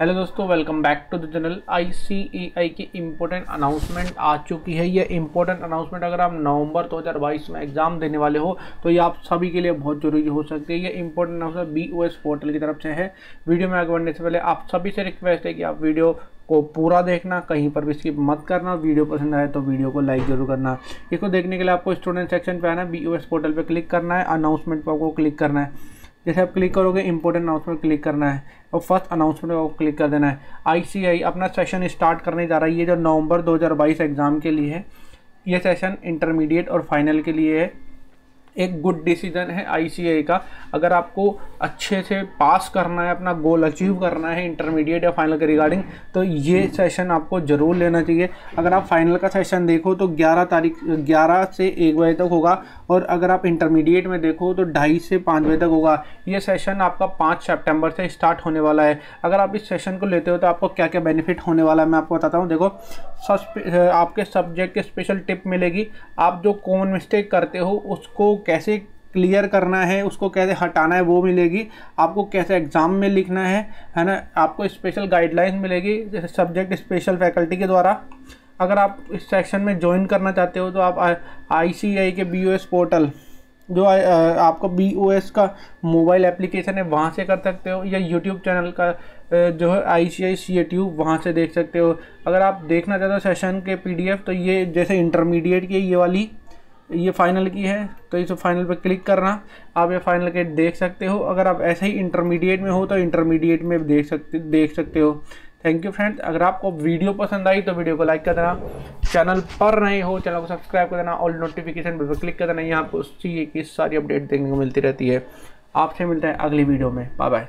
Hello दोस्तों welcome back to the channel आई की important announcement आ चुकी है। ये इम्पोर्टेंट अनाउंसमेंट अगर आप नवंबर 2022 में एग्ज़ाम देने वाले हो तो ये आप सभी के लिए बहुत ज़रूरी हो सकती है। ये इम्पोर्टेंट अनाउंसमेंट बीओएस पोर्टल की तरफ़ से है। वीडियो में आगे बढ़ने से पहले आप सभी से रिक्वेस्ट है कि आप वीडियो को पूरा देखना, कहीं पर भी स्किप मत करना। वीडियो पसंद आए तो वीडियो को लाइक ज़रूर करना। इसको देखने के लिए आपको स्टूडेंट सेक्शन पे आना बी पोर्टल पर क्लिक करना है। अनाउंसमेंट पर आपको क्लिक करना है। जैसे आप क्लिक करोगे इंपॉर्टेंट अनाउंसमेंट क्लिक करना है और फ़र्स्ट अनाउंसमेंट आपको क्लिक कर देना है। आईसीआई अपना सेशन स्टार्ट करने जा रहा है। ये जो नवंबर 2022 एग्ज़ाम के लिए है ये सेशन इंटरमीडिएट और फाइनल के लिए है। एक गुड डिसीज़न है आईसीआई का। अगर आपको अच्छे से पास करना है अपना गोल अचीव करना है इंटरमीडिएट या फाइनल के रिगार्डिंग तो ये सेशन आपको ज़रूर लेना चाहिए। अगर आप फाइनल का सेशन देखो तो 11 तारीख 11 से एक बजे तक होगा। और अगर आप इंटरमीडिएट में देखो तो ढाई से पाँच बजे तक होगा। ये सेशन आपका पाँच सेप्टेम्बर से स्टार्ट होने वाला है। अगर आप इस सेशन को लेते हो तो आपको क्या क्या बेनिफिट होने वाला है मैं आपको बताता हूँ। देखो आपके सब्जेक्ट के स्पेशल टिप मिलेगी। आप जो कॉमन मिस्टेक करते हो, उसको कैसे क्लियर करना है, उसको कैसे हटाना है, वो मिलेगी। आपको कैसे एग्ज़ाम में लिखना है है ना? आपको स्पेशल गाइडलाइन मिलेगी सब्जेक्ट स्पेशल फैकल्टी के द्वारा। अगर आप इस सेक्शन में ज्वाइन करना चाहते हो तो आप आई के बीओएस पोर्टल जो आ, आपको बीओएस का मोबाइल एप्लीकेशन है वहाँ से कर सकते हो या यूट्यूब चैनल का जो है आई सी आई सी ए ट्यूब वहाँ से देख सकते हो। अगर आप देखना चाहते हो सेशन के पीडीएफ तो ये जैसे इंटरमीडिएट की ये वाली ये फाइनल की है तो इसे फाइनल पर क्लिक करना आप ये फाइनल के देख सकते हो। अगर आप ऐसे ही इंटरमीडिएट में हो तो इंटरमीडिएट में देख सकते देख सकते हो। थैंक यू फ्रेंड्स अगर आपको वीडियो पसंद आई तो वीडियो को लाइक कर देना। चैनल पर नए हो चैनल को सब्सक्राइब कर देना और नोटिफिकेशन पर क्लिक कर देना। यहाँ आपको चीज़ की सारी अपडेट देखने को मिलती रहती है। आपसे मिलते हैं अगली वीडियो में। Bye bye